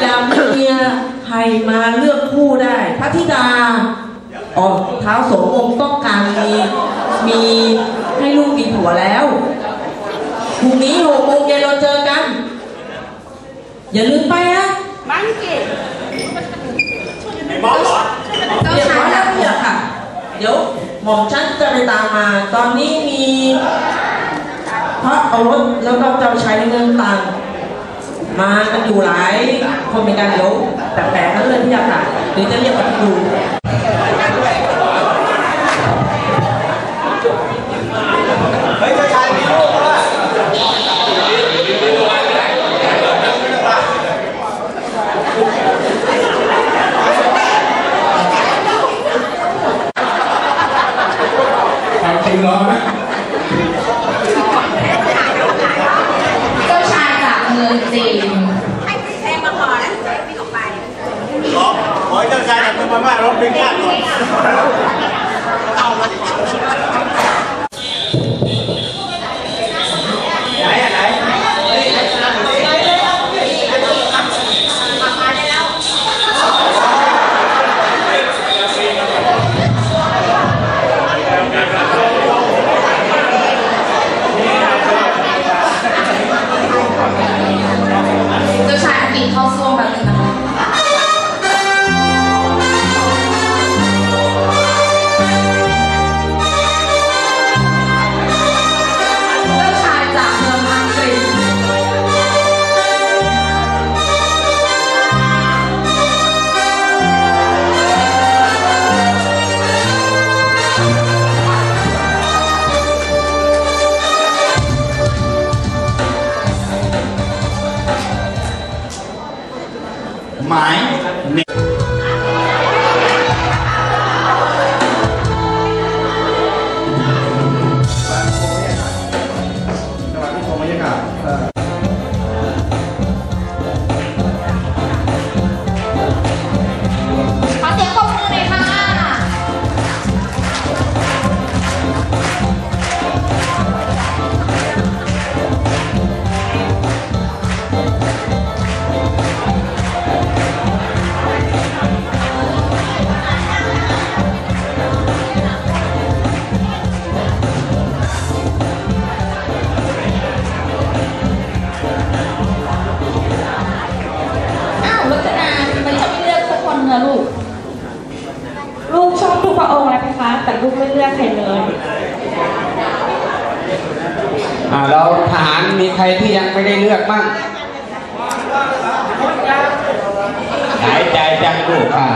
อยากมีเมียให้มาเลือกคู่ได้ พระธิดาอ๋อเท้าวโสมองค์ต้องการมีมีให้ลูกมีผัวแล้วพรุ่งนี้หกโมงเย็นเราเจอกัน อย่าลืมไปนะมังเกตเรียบร้อยแล้วเนี่ยค่ะ เดี๋ยวหม่อมฉันจะไปตามมา ตอนนี้มี พระโอรสแล้วก็เจ้าชายในเมืองต่างมากันอยู่หลายคนเป็นการเดี๋ยวแปลกๆนั่นเลยพี่ยาค่ะหรือจะเรียกว่าดู เฮ้ยเจ้าชายมีลูกแล้วอะ ความจริงร้อนไหม เจ้าชายจากเมืองจีน ให้เพลงมาพอแล้วไม่ออกไป ขอขอให้เจ้าชายจากเมืองมาม่าร ห บ้างหายใจจังลูกอ่า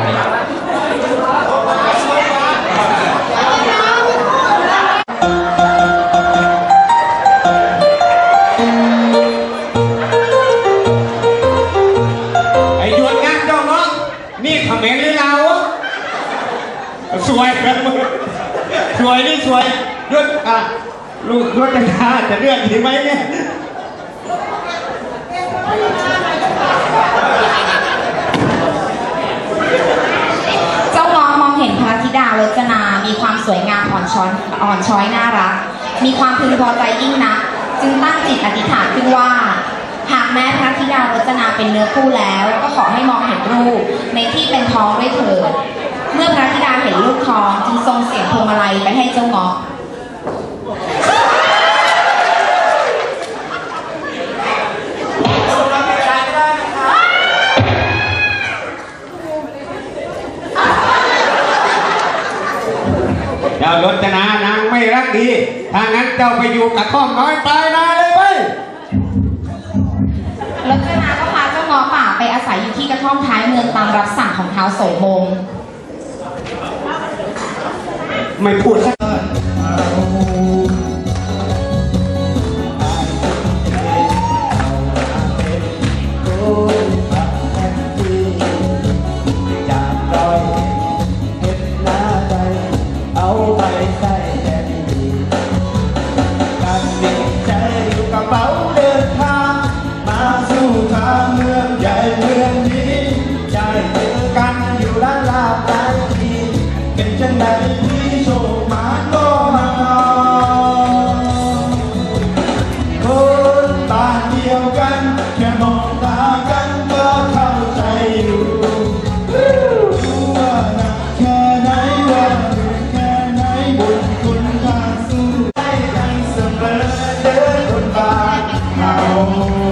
ไอ้ยวดงานเจ้าน้องนี่เขมรหรือเราวะสวยกันมึงสวยนี่สวยยศอะลูกยศจะทาจะเลือกดีไหมเนี่ย เจ้าน้องมองเห็นพระธิดารจนา มีความสวยงามอ่อนช้อนอ่อนช้อยน่ารัก มีความพึงพอใจยิ่งนัก จึงตั้งจิตอธิษฐานขึ้นว่า หากแม้พระธิดารจนาเป็นเนื้อคู่แล้ว ก็ขอให้มองเห็นรูปในที่เป็นท้องด้วยเถิด เมื่อพระธิดาเห็นลูกท้องจึงทรงเสียงพวงมาลัยไปให้เจ้าเงาะ ดี ถ้างั้นเจ้าไปอยู่กับท่อมน้อยปลายนาเลยไปรจนาก็พาเจ้าเงาะป่าไปอาศัยอยู่ที่กระท่อมท้ายเมืองตามรับสั่งของเท้าวโสมงไม่พูดสักเ Oh.